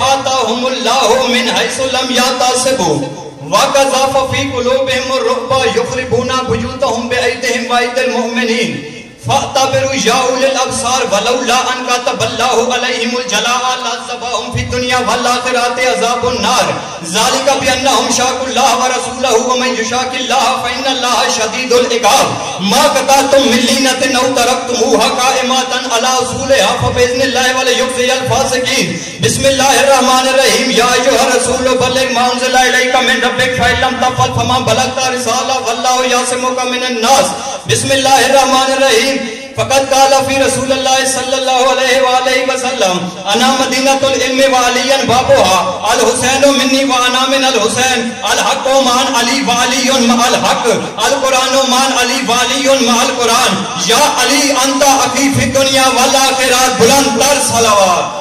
فآتاهم الله من حيث لم يحتسبوا وقذف في قلوبهم الرعب يخربون بيوتهم بأيديهم وأيدي المؤمنين۔ فاعتبروا يا أولي الأبصار ولولا أن كتب الله عليهم الجلاء لعذبهم في الدنيا والآخرة عذاب النار. ذلك بأنهم شاقوا الله ورسوله ومن يشاق الله فإن الله شديد العقاب. ما قطعتم من لينة أو تركتموها قائمة على أصولها فبإذن الله وليخزي الفاسقين. بسم الله الرحمن الرحيم. يا أيها الرسول بلغ ما أنزل إليك من ربك فإن لم تفعل فما بلغت رسالة والله يعصمك من الناس. بسم الله الرحمن الرحیم فقط قال فی رسول اللہ صلی اللہ علیہ وآلہ وسلم، انا مدینة العلم وعلیا بابوها الحسین منی وانا من الحسین، الحق مان علی وعلی مع الحق، القرآن مان علی وعلی مع القرآن، یا علی انت اخی فی دنیا والآخرات بلند تر صلوات.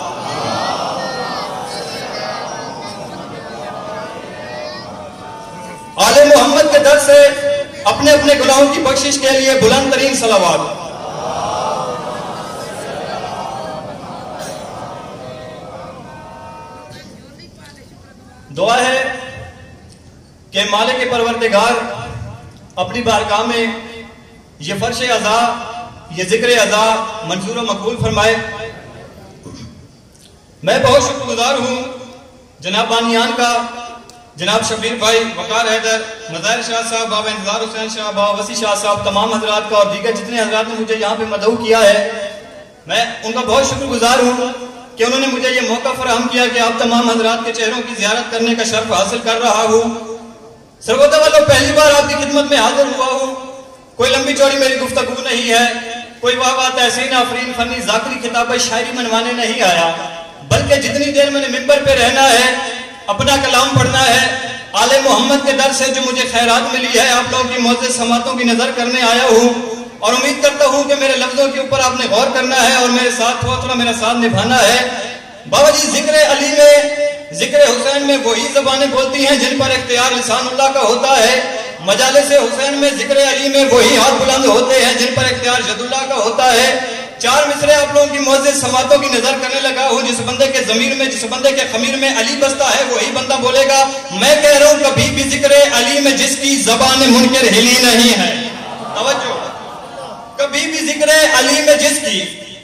آل محمد کے در سے اپنے اپنے گناہوں کی بخشش کے لیے بلند ترین صلوات۔ دعا ہے کہ مالک پروردگار اپنی بارگاہ میں یہ فرش ازا یہ ذکر ازا منظور و مقبول فرمائے۔ میں بہت شکر گزار ہوں جناب بانیان کا، جناب شبیر بھائی وقار حیدر، مظاہر شاہ صاحب بابا انتظار حسین شاہ بابا وسیع شاہ صاحب، تمام حضرات کا اور دیگر جتنے حضرات نے مجھے یہاں پہ مدعو کیا ہے، میں ان کا بہت شکر گزار ہوں۔ کہ انہوں نے مجھے یہ موقع فراہم کیا کہ آپ تمام حضرات کے چہروں کی زیارت کرنے کا شرف حاصل کر رہا ہوں۔ سرگوتا والوں پہلی بار آپ کی خدمت میں حاضر ہوا ہوں۔ کوئی لمبی چوڑی میری گفتگو نہیں ہے۔ کوئی واہ واہ تحسین، آفرین، فنی، ذاکری کتاب شاعری منوانے نہیں آیا۔ بلکہ جتنی دیر میں نے ممبر پہ رہنا ہے، اپنا کلام پڑھنا ہے، آل محمد کے در سے جو مجھے خیرات ملی ہے، آپ لوگوں کی معزز سماعتوں کی نظر کرنے آیا ہوں۔ اور امید کرتا ہوں کہ میرے لفظوں کے اوپر آپ نے غور کرنا ہے اور میرے ساتھ تھوڑا میرا ساتھ نبھانا ہے۔ بابا جی ذکر علی میں، ذکر حسین میں وہی زبانیں بولتی ہیں جن پر اختیار لسان اللہ کا ہوتا ہے۔ مجالس حسین میں ذکر علی میں وہی ہاتھ بلند ہوتے ہیں جن پر اختیار جد اللہ کا ہوتا ہے۔ چار مصرے آپ لوگوں کی معزز سماعتوں کی نظر کرنے لگا ہوں۔ جس بندے کے ضمیر میں، جس بندے کے خمیر میں علی بستا ہے، وہی بندہ بولے گا، میں کہہ رہا ہوں کبھی بھی ذکر علی میں جس کی زبان منکر ہلی نہیں ہے۔ توجہ۔ کبھی بھی ذکر علی میں جس کی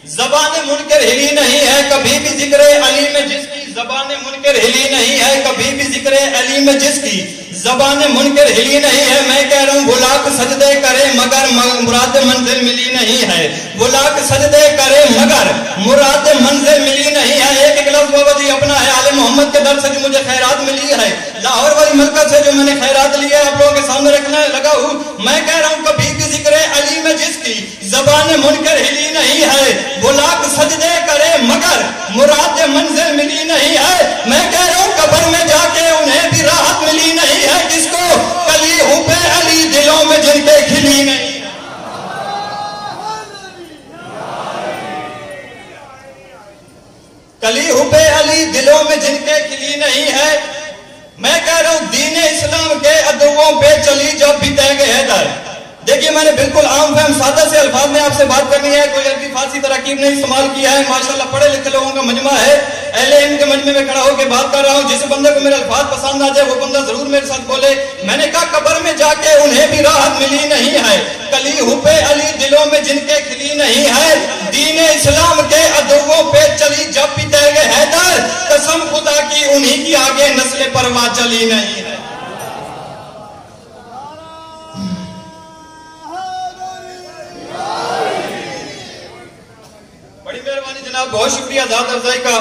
زبان منکر ہلی نہیں ہے، کبھی بھی ذکر علی میں جس کی زبان منکر ہلی نہیں ہے، کبھی بھی ذکر علی میں جس کی زبان منکر ہلی نہیں ہے۔ میں کہہ رہا ہوں وہ لاکھ سجدے کرے مگر مراد منزل ملی نہیں ہے۔ وہ لاکھ سجدے کرے مگر مراد منزل ملی نہیں ہے۔ ایک ایک لفظ بابا جی اپنا ہے محمد کے در سے جو مجھے خیرات ملی ہے۔ لاہور والی مرکز سے جو میں نے خیرات لی ہے، آپ لوگوں کے سامنے رکھنا لگا ہوں۔ میں کہہ رہا ہوں، کبھی کی ذکر علی میں جس کی زبان منکر ہلی نہیں ہے، وہ لاکھ سجدے کرے مگر مراد منزل ملی نہیں ہے۔ میں کہہ رہا بالکل عام فہم، سادہ سے الفاظ میں آپ سے بات کرنی ہے، کوئی عربی، فارسی تراکیب نہیں استعمال کیا ہے، ماشاءاللہ پڑھے لکھے لوگوں کا مجمع ہے۔ اہل علم کے مجمع میں کھڑا ہو کے بات کر رہا ہوں۔ جس بندے کو میرے الفاظ پسند آ جائے، وہ بندہ ضرور میرے ساتھ بولے۔ میں نے کہا، قبر میں جا کے انہیں بھی راحت ملی نہیں ہے۔ کلی ہوپے علی دلوں میں جن کے کھلی نہیں ہے۔ دین اسلام کے ادووں پہ چلی جب بھی تیرے حیدر، قسم خدا کی انہی کی آگے نسل پرواہ چلی نہیں ہے۔ بہت شکریہ ذات افزائی کا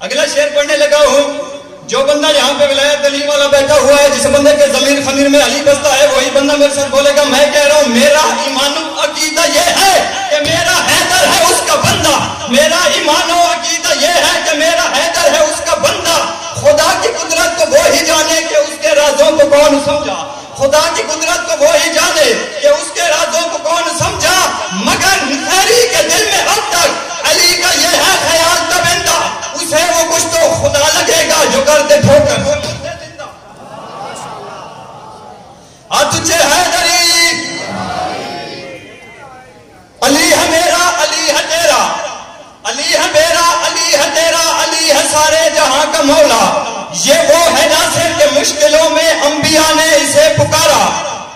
اگلا شعر پڑھنے لگا ہوں۔ جو بندہ یہاں پہ ولایت علی والا بیٹھا ہوا ہے، جس بندے کے ضمیر خمیر میں علی بستا ہے، وہی بندہ میرے ساتھ بولے گا، میں کہہ رہا ہوں، میرا ایمان و عقیدہ یہ ہے کہ میرا حیدر ہے اس کا بندہ۔ میرا ایمان و عقیدہ یہ ہے کہ میرا حیدر ہے اس کا بندہ۔ خدا کی قدرت کو وہی جانے کہ اس کے رازوں کو کون سمجھا۔ خدا کی قدرت کو وہی جانے۔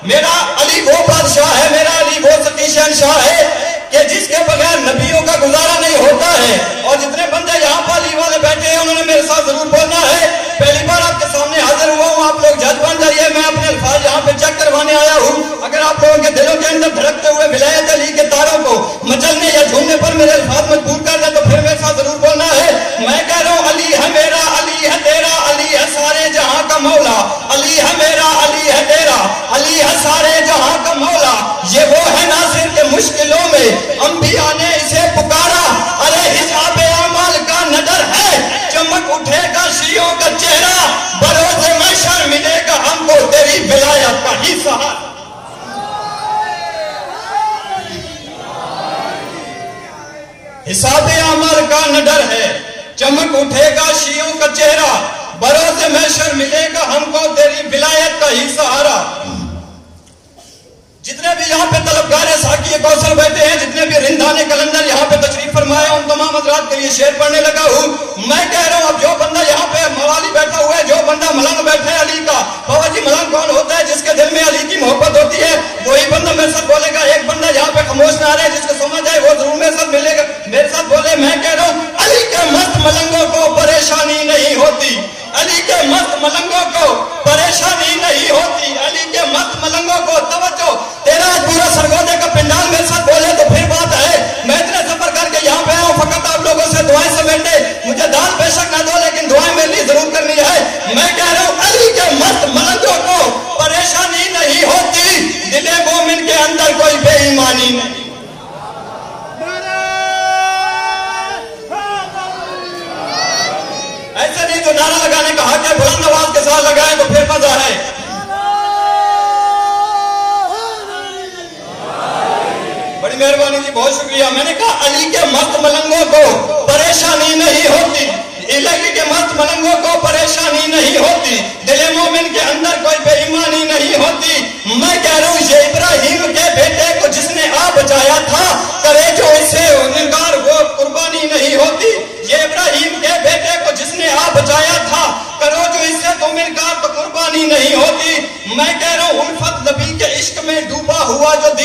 میرا علی وہ بادشاہ ہے، میرا علی وہ ستی شہنشاہ ہے کہ جس کے بغیر نبیوں کا گزارا نہیں ہوتا ہے۔ اور جتنے بندے یہاں پر علی والے بیٹھے ہیں، انہوں نے میرے ساتھ ضرور بولنا ہے۔ پہلی بار آپ کے سامنے حاضر ہوا ہوں، آپ لوگ جج بن جائیے، میں اپنے الفاظ یہاں پہ چیک کروانے آیا ہوں۔ اگر آپ لوگوں کے دلوں کے اندر دھڑکتے ہوئے ولایت علی کے تاروں کو مچلنے یا جھومنے پر میرے الفاظ نہ ڈر ہے۔ چمک اٹھے گا شیعوں کا چہرہ۔ بروز محشر ملے گا ہم کو تیری ولایت کا ہی سہارا۔ جتنے بھی یہاں پہ طلبگار ساکی کوثر بیٹھے ہیں، جتنے بھی نہیں ایسے نہیں تو نعرہ لگانے کا حق ہے، بلند آواز کے ساتھ لگائیں تو پھر مزہ ہے۔ بڑی مہربانی جی بہت شکریہ۔ میں نے کہا، علی کے مست ملنگوں کو پریشانی نہیں ہوتی۔ الہی کے مست ملنگوں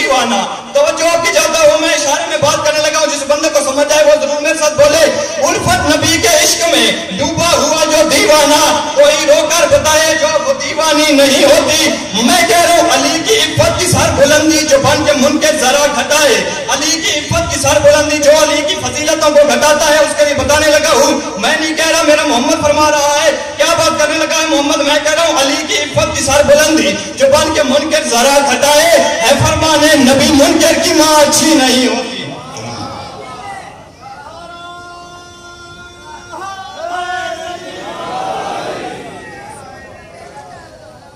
ہوا جو دیوانہ۔ توجہ کی جاتا ہوں، میں اشارے میں بات کرنے لگا ہوں، جس بندے کو سمجھ آئے، وہ ضرور میرے ساتھ بولے۔ الفت نبی کے عشق میں ڈوبا ہوا جو دیوانہ، کوئی رو کر بتائے جو وہ دیوانی نہیں ہوتی۔ میں کہہ رہا ہوں، علی کی عفت کی سر بلندی جو بن کے من کے ذرا گھٹائے۔ علی کی عفت کی سر بلندی جو علی کی فضیلتوں کو گھٹاتا ہے، اس کے لیے بتانے لگا ہوں۔ میں نہیں کہہ رہا، میرا محمد فرما رہا ہے میں کہہ رہا ہوں، علی کی عفت کی سر بلندی جو کے منکر ذرا گھٹائے ہے فرمانے نبی منکر کی ماں اچھی نہیں ہوتی۔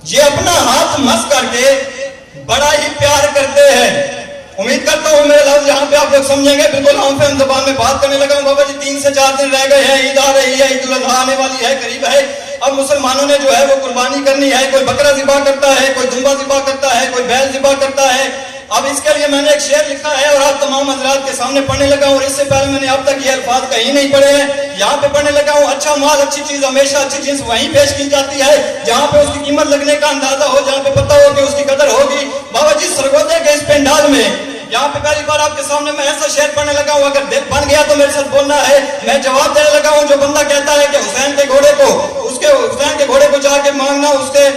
یہ اپنا ہاتھ مس کر کے بڑا ہی پیار کرتے ہیں۔ امید کرتا ہوں میرے لفظ یہاں پہ آپ لوگ سمجھیں گے۔ بالکل ہم فہم زبان میں بات کرنے لگا ہوں۔ بابا جی تین سے چار دن رہ گئے ہیں، عید آ رہی ہے، عید الاضحیٰ آنے والی ہے، قریب ہے۔ اب مسلمانوں نے جو ہے وہ قربانی کرنی ہے، کوئی بکرا ذبح کرتا ہے، کوئی دمبا ذبح کرتا ہے، کوئی بیل ذبح کرتا ہے۔ اب اس کے لیے میں نے ایک شعر لکھا ہے اور آپ تمام حضرات کے سامنے پڑھنے لگا ہوں۔ اور اس سے پہلے میں نے اب تک یہ الفاظ کہیں نہیں پڑھے ہیں۔ یہاں پہ پڑھنے لگا ہوں اچھا مال، اچھی چیز، ہمیشہ اچھی چیز وہیں پیش کی جاتی ہے، جہاں پہ اس کی قیمت لگنے کا اندازہ ہو، جہاں پہ پتہ ہو کہ اس کی قدر ہوگی۔ بابا جی سرگودے کے اس پنڈال میں۔ یہاں پہ پہلی بار آپ کے سامنے میں ایسا شعر پڑھنے لگا ہوں۔ اگر بن گیا تو میرے ساتھ بولنا ہے۔ میں جواب دینے لگا ہوں، جو بندہ کہتا ہے کہ حسین کے گھوڑے کو کے حسین کے گھوڑے کو جا کے مانگنا اس کے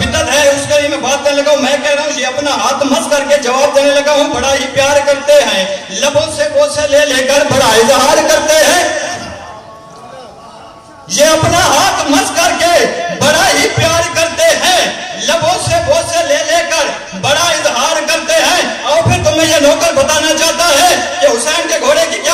بدت ہے، اس کے لیے میں بات کرنے لگا ہوں، میں کہہ رہا ہوں، یہ اپنا ہاتھ مس کر کے جواب دینے لگا ہوں، بڑا ہی پیار کرتے ہیں، لبوں سے بوسے لے لے کر بڑا اظہار کرتے ہیں۔ یہ اپنا ہاتھ مس کر کے بڑا ہی پیار کرتے ہیں، لبوں سے بوسے لے لے کر بڑا اظہار کرتے ہیں۔ اور پھر تمہیں یہ نوکر بتانا چاہتا ہے کہ حسین کے گھوڑے کی کیا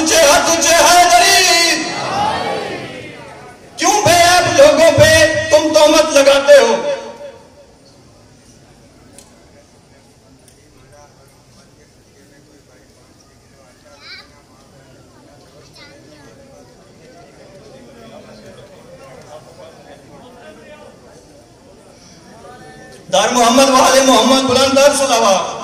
تجھے ہاں تجھے ہاں غریب کیوں بے آپ لوگوں پہ تم تومت لگاتے ہو؟ دار محمد والے محمد بلند دار صلوات۔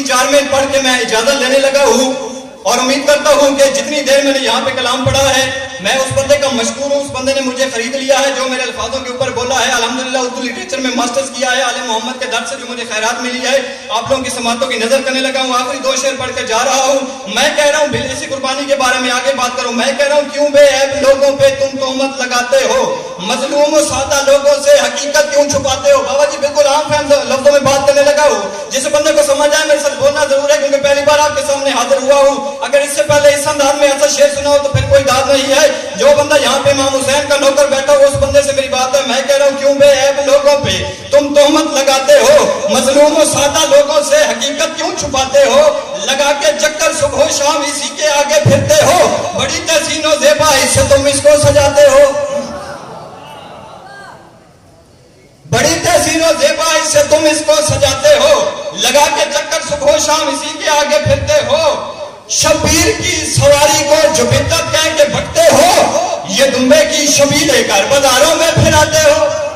تین چار منٹ پڑھ کے میں اجازت لینے لگا ہوں اور امید کرتا ہوں کہ جتنی دیر میں نے یہاں پہ کلام پڑھا ہے، میں اس بندے کا مشکور ہوں، اس بندے نے مجھے خرید لیا ہے جو میرے الفاظوں کے اوپر بولا ہے الحمدللہ اردو لٹریچر میں ماسٹرز کیا ہے، عالم محمد کے در سے جو مجھے خیرات ملی ہے۔ آپ لوگوں کی سماعتوں کی نظر کرنے لگا ہوں، آخری دو شعر پڑھ کے جا رہا ہوں۔ میں کہہ رہا ہوں بھل اسی قربانی کے بارے میں آگے بات کروں۔ میں کہہ رہا ہوں، کیوں بے عیب لوگوں پہ تم تہمت لگاتے ہو؟ مظلوم و سادہ لوگوں سے حقیقت کیوں چھپاتے ہو؟ بابا جی بالکل عام فہم لفظوں میں بات کرنے لگا ہوں۔ جس بندے کو سمجھ آئے، میرے ساتھ بولنا ضرور ہے، کیونکہ پہلی بار آپ کے سامنے حاضر ہوا ہوں۔ اگر اس سے پہلے اس انداز میں ایسا شعر سنا ہو تو پھر کوئی داد نہیں ہے۔ جو بندہ یہاں پہ امام حسین کا نوکر بیٹھا لوگوں پہ تم تہمت لگاتے ہو، مظلوم و سادہ لوگوں سے حقیقت کیوں چھپاتے ہو؟ لگا کے چکر صبح و شام اسی کے آگے پھرتے ہو، بڑی تحسین و زیبا اس سے تم اس کو سجاتے ہو۔ بڑی تحسین و زیبا اس سے تم اس کو سجاتے ہو، لگا کے چکر صبح و شام اسی کے آگے پھرتے ہو۔ شبیر کی سواری کو جو بدت کہہ کے بھگتے ہو، یہ دمبے کی شبیلے کر بازاروں میں پھراتے ہو۔